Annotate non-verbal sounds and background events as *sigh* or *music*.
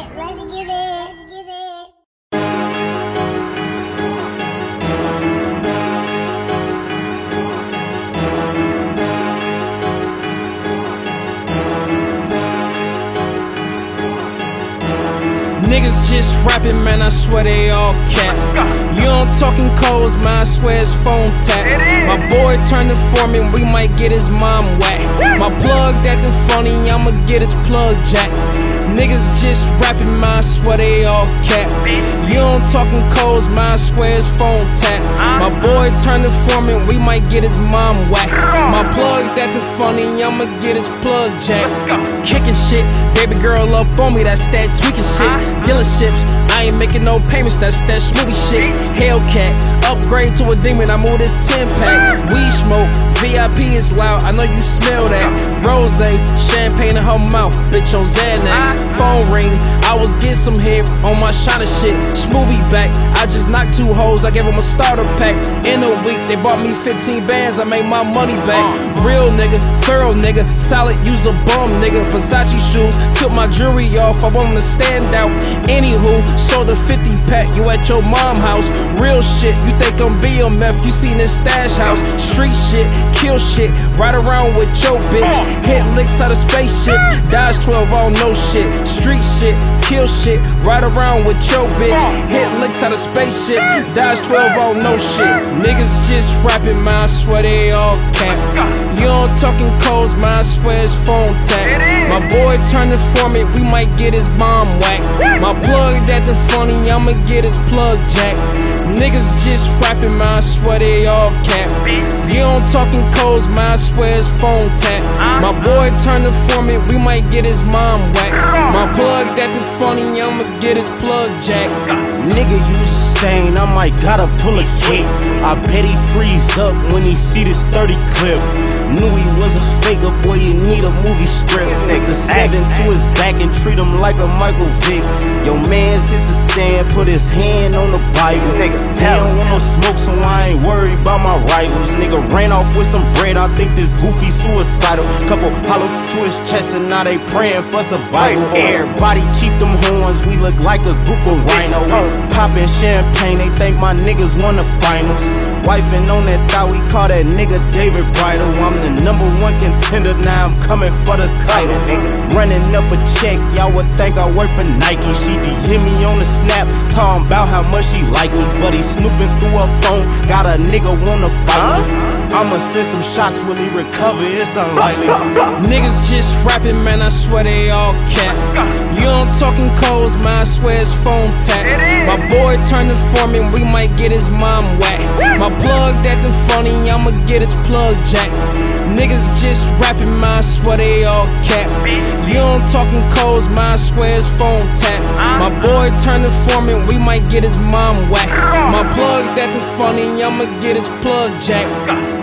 it, let's get it, let's get it. Niggas just rapping, man, I swear they all cap. You don't talking codes, man, I swear it's phone tap. My boy turned for me, we might get his mom whack. My plug acting funny, I'ma get his plug jack. Niggas just rapping, man, I swear they all cap. You don't talking codes, man, I swear it's phone tap. My boy turned for me, we might get his mom whack. My plug acting funny, I'ma get his plug jack. Kicking shit, baby girl up on me, that's that tweaking shit. Dealerships, I ain't making no payments, that's that Smoovey shit. Hellcat, upgrade to a demon, I move this 10 pack. Weed smoke, VIP is loud, I know you smell that. Rose, champagne in her mouth, bitch on Xanax. Phone ring, I was getting some hit on my of shit. Smoovey back, I just knocked two hoes, I gave them a starter pack. In a week, they bought me 15 bands, I made my money back. Real nigga, thorough nigga, solid, use a bum nigga. Versace shoes, took my jewelry off, I want to stand out. Anywho, sold a 50 pack, you at your mom house. Real shit, you think I'm BMF, you seen this stash house. Street shit, kill shit, ride around with your bitch. Hit licks out of spaceship, Dodge 12, I don't shit. Street shit, kill shit, ride around with your bitch. Hit licks out of spaceship, Dodge 12, I don't shit. Niggas just rapping, I swear they all cap. You don't talking codes, I swear it's phone tap. My boy turned for me, we might get his bomb whack. My plug that the funny, I'ma get his plug jack. Niggas just rapping, man, swear they all cap. You don't talking codes, man, swear it's phone tap. My boy turned for me, we might get his mom whack. My plug that the funny, I'ma get his plug jack. Nigga use stain, I might gotta pull a kick. I bet he freeze up when he see this 30 clip. Knew he was a faker, boy, you need a movie script. Put the seven to his back and treat him like a Michael Vick. Your man's hit the stand, put his hand on the Bible. They don't want no smoke, so I ain't worried about my rivals. Nigga ran off with some bread, I think this goofy suicidal. Couple hollows to his chest, and now they praying for survival. Everybody keep them horns, we look like a group of rhinos. Popping champagne, they think my niggas won the finals. Wifing on that thought, we call that nigga David's Bridal. I'm the number one contender, now I'm coming for the title. Running up a check, y'all would think I work for Nike. She DM me on the snap, talking about how much she like me. But he snooping through her phone, got a nigga wanna fight me. I'ma send some shots, will he recover? It's unlikely. *laughs* Niggas just rapping, man, I swear they all cap. You don't talking codes, man, I swear it's phone tap. My boy turned for me, we might get his mom whack. My plug that the funny, I'ma get his plug jack. Niggas just rapping, man, I swear they all cap. You don't talking codes, man, I swear it's phone tap. My boy turned for me, we might get his mom whack. My plug that the funny, I'ma get his plug jack.